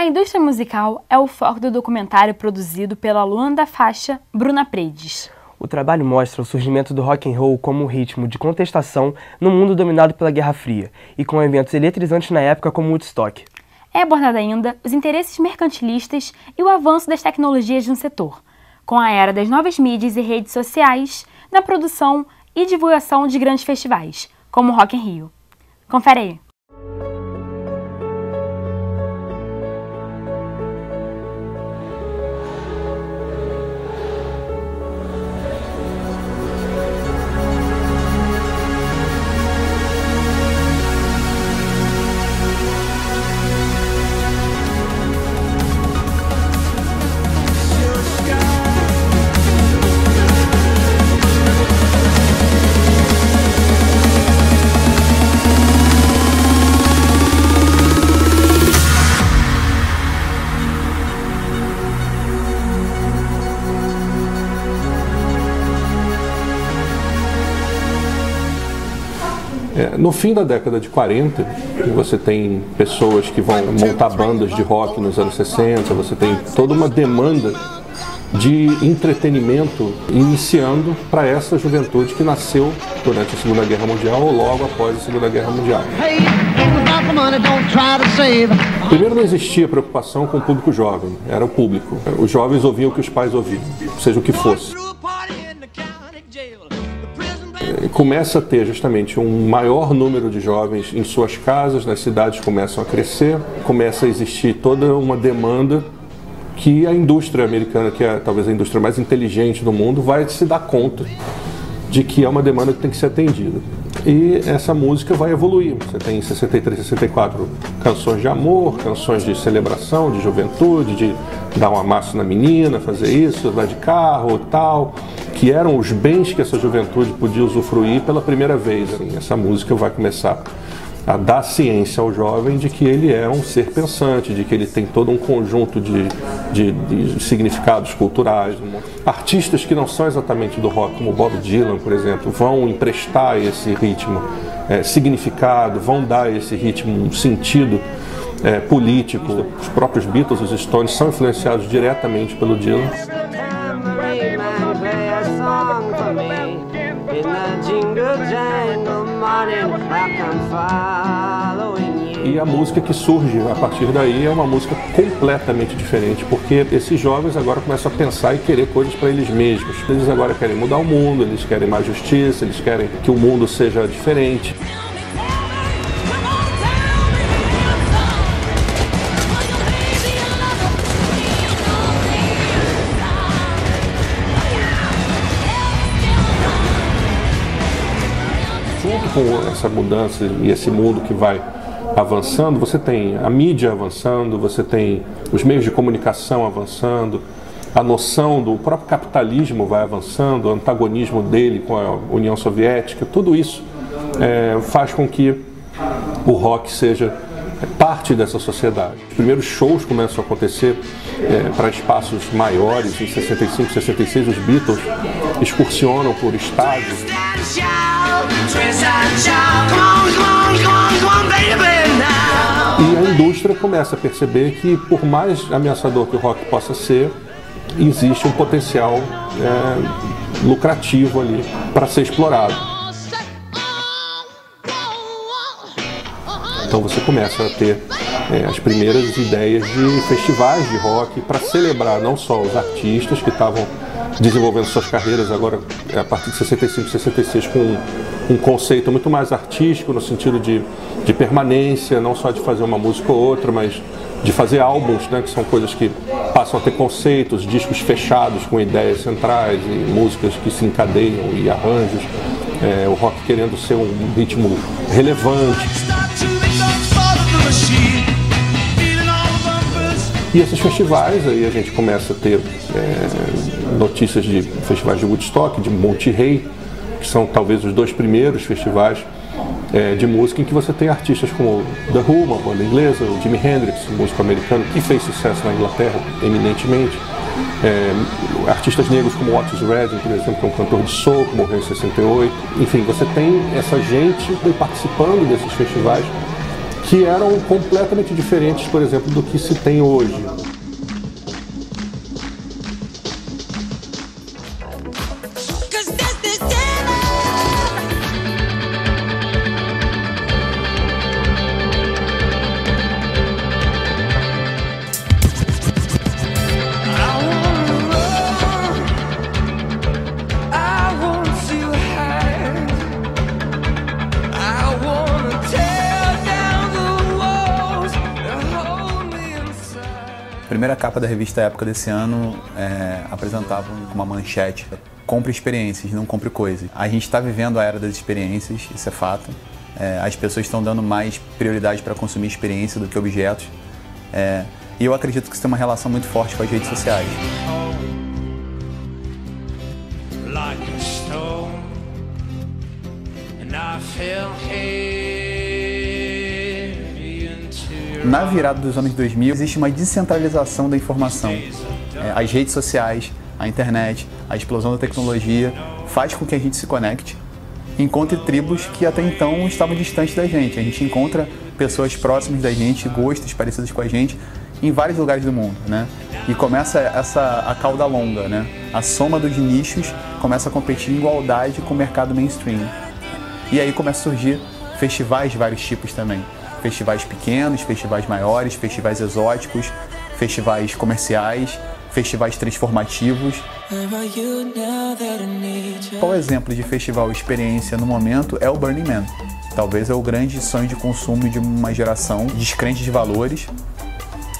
A indústria musical é o foco do documentário produzido pela aluna da faixa, Bruna Predes. O trabalho mostra o surgimento do rock and roll como um ritmo de contestação no mundo dominado pela Guerra Fria e com eventos eletrizantes na época como Woodstock. É abordado ainda os interesses mercantilistas e o avanço das tecnologias no setor, com a era das novas mídias e redes sociais na produção e divulgação de grandes festivais, como o Rock in Rio. Confere aí. No fim da década de 40, você tem pessoas que vão montar bandas de rock nos anos 60, você tem toda uma demanda de entretenimento iniciando para essa juventude que nasceu durante a Segunda Guerra Mundial ou logo após a Segunda Guerra Mundial. Primeiro não existia preocupação com o público jovem, era o público. Os jovens ouviam o que os pais ouviam, seja o que fosse começa a ter justamente um maior número de jovens em suas casas, nas cidades começam a crescer, começa a existir toda uma demanda que a indústria americana, que é talvez a indústria mais inteligente do mundo, vai se dar conta de que é uma demanda que tem que ser atendida. E essa música vai evoluir. Você tem em 63, 64 canções de amor, canções de celebração, de juventude, de dar uma massa na menina, fazer isso, andar de carro, tal que eram os bens que essa juventude podia usufruir pela primeira vez. Assim, essa música vai começar a dar ciência ao jovem de que ele é um ser pensante, de que ele tem todo um conjunto de, de, de, significados culturais. Artistas que não são exatamente do rock, como Bob Dylan, por exemplo, vão emprestar esse ritmo é, significado, vão dar esse ritmo um sentido é, político. Os próprios Beatles, os Stones, são influenciados diretamente pelo Dylan. E a música que surge a partir daí é uma música completamente diferente, porque esses jovens agora começam a pensar e querer coisas para eles mesmos. Eles agora querem mudar o mundo, eles querem mais justiça, eles querem que o mundo seja diferente. Com essa mudança e esse mundo que vai avançando, você tem a mídia avançando, você tem os meios de comunicação avançando, a noção do próprio capitalismo vai avançando, o antagonismo dele com a União Soviética, tudo isso é, faz com que o rock seja parte dessa sociedade. Os primeiros shows começam a acontecer é, para espaços maiores, em 65, 66, os Beatles excursionam por estádios. E a indústria começa a perceber que, por mais ameaçador que o rock possa ser, existe um potencial é, lucrativo ali para ser explorado. Então você começa a ter é, as primeiras ideias de festivais de rock para celebrar não só os artistas que estavam desenvolvendo suas carreiras agora a partir de 65, 66 com um, um conceito muito mais artístico no sentido de, de permanência, não só de fazer uma música ou outra, mas de fazer álbuns, né, que são coisas que passam a ter conceitos, discos fechados com ideias centrais e músicas que se encadeiam e arranjos, é, o rock querendo ser um ritmo relevante. E esses festivais, aí a gente começa a ter é, notícias de festivais de Woodstock, de Monte Rey, que são talvez os dois primeiros festivais é, de música em que você tem artistas como The Who, uma banda inglesa, o Jimi Hendrix, um músico americano que fez sucesso na Inglaterra eminentemente, é, artistas negros como Otis Redding, por exemplo, que é um cantor de soul, que morreu em 68. Enfim, você tem essa gente participando desses festivais que eram completamente diferentes, por exemplo, do que se tem hoje. Primeira capa da revista Época desse ano é, apresentava uma manchete: compre experiências, não compre coisas. A gente está vivendo a era das experiências, isso é fato. É, as pessoas estão dando mais prioridade para consumir experiência do que objetos. É, e eu acredito que isso tem uma relação muito forte com as redes sociais. Like na virada dos anos 2000, existe uma descentralização da informação. É, as redes sociais, a internet, a explosão da tecnologia faz com que a gente se conecte, encontre tribos que até então estavam distantes da gente. A gente encontra pessoas próximas da gente, gostos parecidos com a gente, em vários lugares do mundo, né? E começa essa a cauda longa, né? A soma dos nichos começa a competir em igualdade com o mercado mainstream. E aí começa a surgir festivais de vários tipos também festivais pequenos, festivais maiores, festivais exóticos, festivais comerciais, festivais transformativos. Qual exemplo de festival experiência no momento é o Burning Man? Talvez é o grande sonho de consumo de uma geração descrente de valores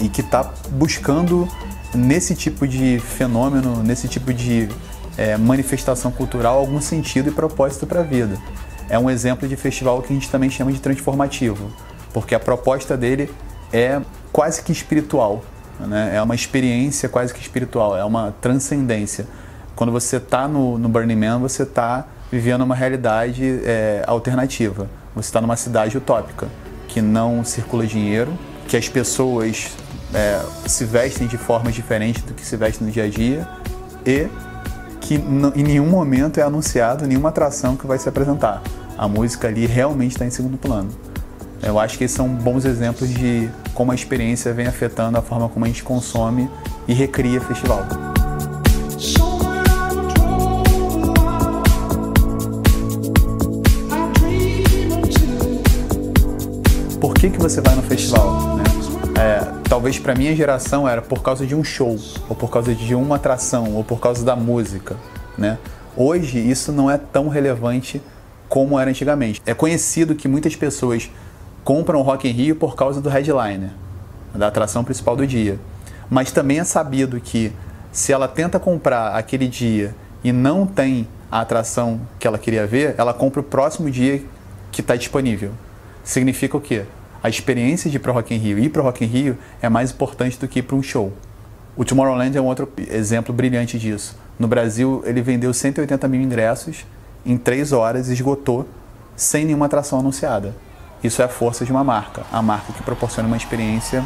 e que está buscando nesse tipo de fenômeno, nesse tipo de é, manifestação cultural algum sentido e propósito para a vida. É um exemplo de festival que a gente também chama de transformativo porque a proposta dele é quase que espiritual, né? é uma experiência quase que espiritual, é uma transcendência. Quando você está no, no, Burning Man, você está vivendo uma realidade é, alternativa. Você está numa cidade utópica, que não circula dinheiro, que as pessoas é, se vestem de formas diferentes do que se vestem no dia a dia e que em nenhum momento é anunciado nenhuma atração que vai se apresentar. A música ali realmente está em segundo plano. Eu acho que são bons exemplos de como a experiência vem afetando a forma como a gente consome e recria festival. Por que, que você vai no festival? Né? É, talvez para minha geração era por causa de um show, ou por causa de uma atração, ou por causa da música. Né? Hoje isso não é tão relevante como era antigamente. É conhecido que muitas pessoas compram o Rock in Rio por causa do headliner, da atração principal do dia. Mas também é sabido que se ela tenta comprar aquele dia e não tem a atração que ela queria ver, ela compra o próximo dia que está disponível. Significa o quê? A experiência de ir para o Rock in Rio, ir para o Rock in Rio é mais importante do que ir para um show. O Tomorrowland é um outro exemplo brilhante disso. No Brasil, ele vendeu 180 mil ingressos em três horas, esgotou, sem nenhuma atração anunciada. Isso é a força de uma marca, a marca que proporciona uma experiência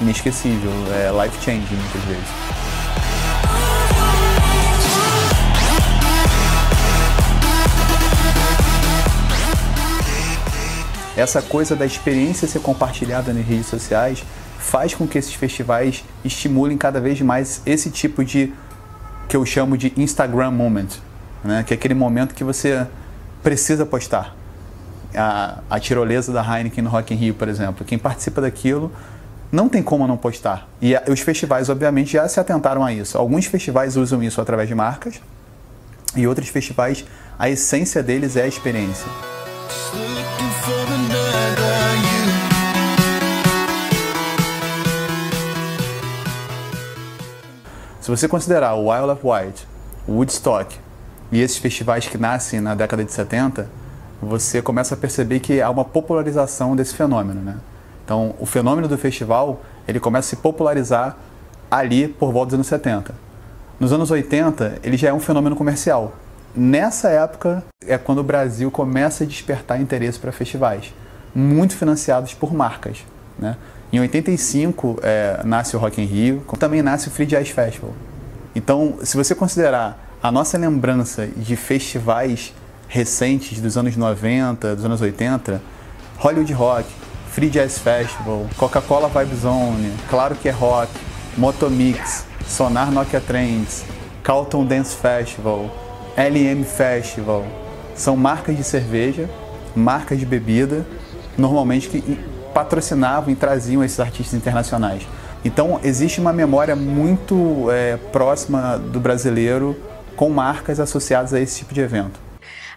inesquecível, é life-changing muitas vezes. Essa coisa da experiência ser compartilhada nas redes sociais faz com que esses festivais estimulem cada vez mais esse tipo de que eu chamo de Instagram moment, né? que é aquele momento que você precisa postar a, a tirolesa da Heineken no Rock in Rio, por exemplo. Quem participa daquilo não tem como não postar. E a, os festivais, obviamente, já se atentaram a isso. Alguns festivais usam isso através de marcas e outros festivais, a essência deles é a experiência. Se você considerar o Wild of White, o Woodstock e esses festivais que nascem na década de 70, você começa a perceber que há uma popularização desse fenômeno, né? Então, o fenômeno do festival, ele começa a se popularizar ali por volta dos anos 70. Nos anos 80, ele já é um fenômeno comercial. Nessa época é quando o Brasil começa a despertar interesse para festivais, muito financiados por marcas, né? Em 85 é, nasce o Rock in Rio, também nasce o Free Jazz Festival. Então, se você considerar a nossa lembrança de festivais recentes dos anos 90, dos anos 80, Hollywood Rock, Free Jazz Festival, Coca-Cola Vibe Zone, Claro que é Rock, Motomix, Sonar Nokia Trends, Calton Dance Festival, LM Festival. São marcas de cerveja, marcas de bebida, normalmente que patrocinavam e traziam esses artistas internacionais. Então existe uma memória muito é, próxima do brasileiro com marcas associadas a esse tipo de evento.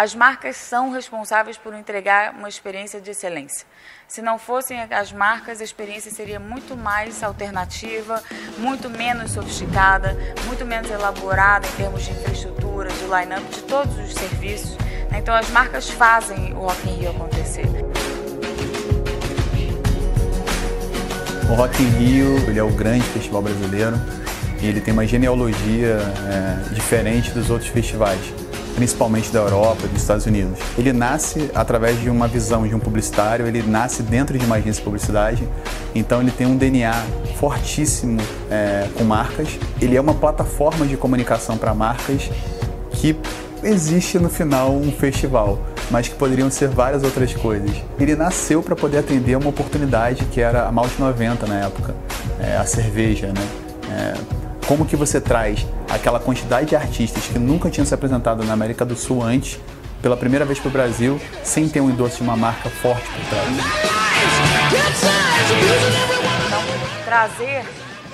As marcas são responsáveis por entregar uma experiência de excelência. Se não fossem as marcas, a experiência seria muito mais alternativa, muito menos sofisticada, muito menos elaborada em termos de infraestrutura, de line-up, de todos os serviços. Então as marcas fazem o Rock in Rio acontecer. O Rock in Rio ele é o grande festival brasileiro e ele tem uma genealogia é, diferente dos outros festivais, principalmente da Europa dos Estados Unidos. Ele nasce através de uma visão de um publicitário, ele nasce dentro de uma agência de publicidade, então ele tem um DNA fortíssimo é, com marcas. Ele é uma plataforma de comunicação para marcas que existe no final um festival mas que poderiam ser várias outras coisas. Ele nasceu para poder atender uma oportunidade que era a Malte 90 na época, é, a cerveja, né? É, como que você traz aquela quantidade de artistas que nunca tinham se apresentado na América do Sul antes, pela primeira vez para o Brasil, sem ter um endosso de uma marca forte por trás? Trazer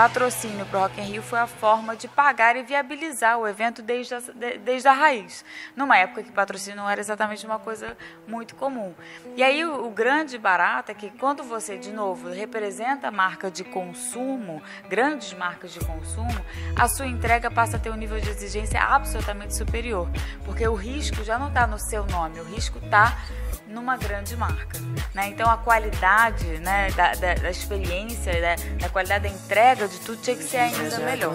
patrocínio para o Rock in Rio foi a forma de pagar e viabilizar o evento desde a, desde a raiz, numa época que patrocínio não era exatamente uma coisa muito comum. E aí o, o grande barato é que quando você, de novo, representa a marca de consumo, grandes marcas de consumo, a sua entrega passa a ter um nível de exigência absolutamente superior, porque o risco já não está no seu nome, o risco está numa grande marca. Né? Então a qualidade né, da, da, da experiência, da, da, qualidade da entrega de tudo tinha que ser ainda melhor.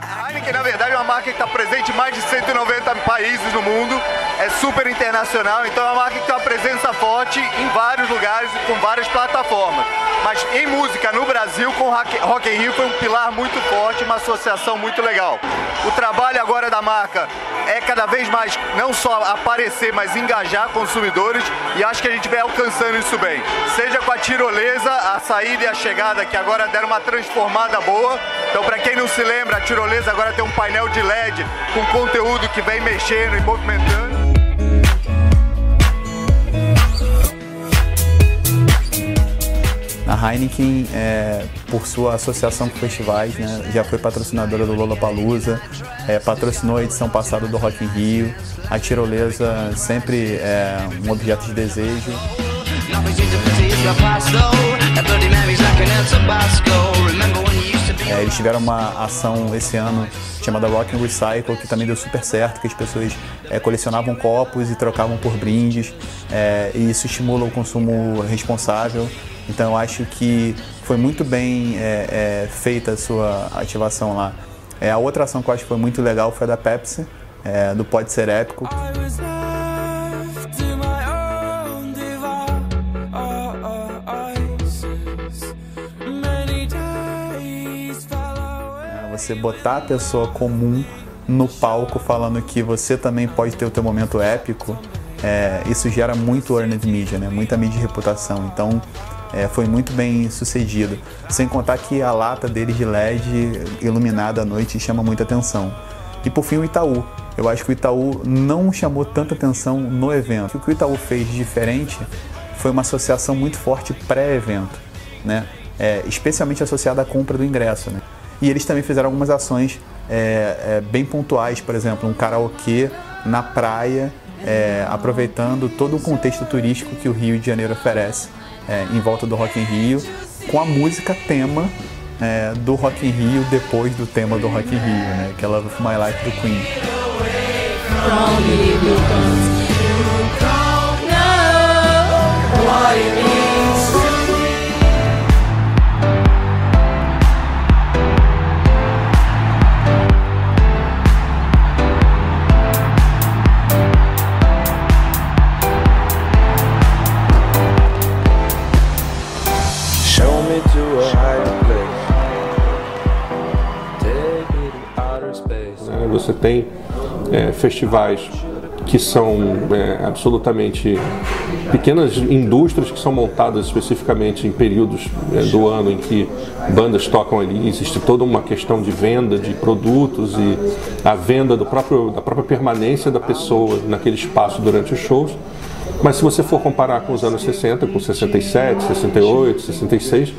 A Heineken, na verdade, é uma marca que está presente em mais de 190 países no mundo, é super internacional, então é uma marca que tem uma presença forte em vários lugares e com várias plataformas. Mas em música no Brasil, com Rock in Rio foi um pilar muito forte, uma associação muito legal. O trabalho agora da marca é cada vez mais não só aparecer, mas engajar consumidores e acho que a gente vem alcançando isso bem. Seja com a tirolesa, a saída e a chegada que agora deram uma transformada boa. Então, para quem não se lembra, a tirolesa agora tem um painel de LED com conteúdo que vem mexendo e movimentando. A Heineken, é, por sua associação com festivais, né, já foi patrocinadora do Lollapalooza, é, patrocinou a edição passada do Rock in Rio. A tirolesa sempre é um objeto de desejo. É, eles tiveram uma ação esse ano chamada Rock and Recycle, que também deu super certo, que as pessoas é, colecionavam copos e trocavam por brindes, é, e isso estimula o consumo responsável. Então eu acho que foi muito bem é, é, feita a sua ativação lá. É, a outra ação que eu acho que foi muito legal foi a da Pepsi, do Pode Ser Épico. Você botar a pessoa comum no palco falando que você também pode ter o teu momento épico, é, isso gera muito earned media, né? muita mídia de reputação. Então, é, foi muito bem sucedido. Sem contar que a lata deles de LED iluminada à noite chama muita atenção. E por fim o Itaú. Eu acho que o Itaú não chamou tanta atenção no evento. O que o Itaú fez de diferente foi uma associação muito forte pré-evento, né? É, especialmente associada à compra do ingresso. Né? E eles também fizeram algumas ações é, é, bem pontuais, por exemplo, um karaokê na praia, é, aproveitando todo o contexto turístico que o Rio de Janeiro oferece é, em volta do Rock in Rio, com a música tema é, do Rock in Rio depois do tema do Rock in Rio, né, que é Love of My Life do Queen. Tem é, festivais que são é, absolutamente pequenas indústrias que são montadas especificamente em períodos é, do ano em que bandas tocam ali, existe toda uma questão de venda de produtos e a venda do próprio, da própria permanência da pessoa naquele espaço durante os shows. Mas se você for comparar com os anos 60, com 67, 68, 66,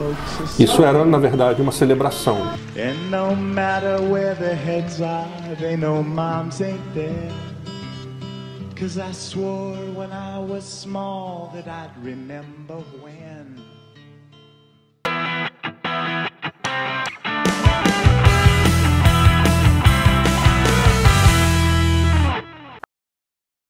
isso era na verdade uma celebração. Cause I swore when I was small that I'd remember when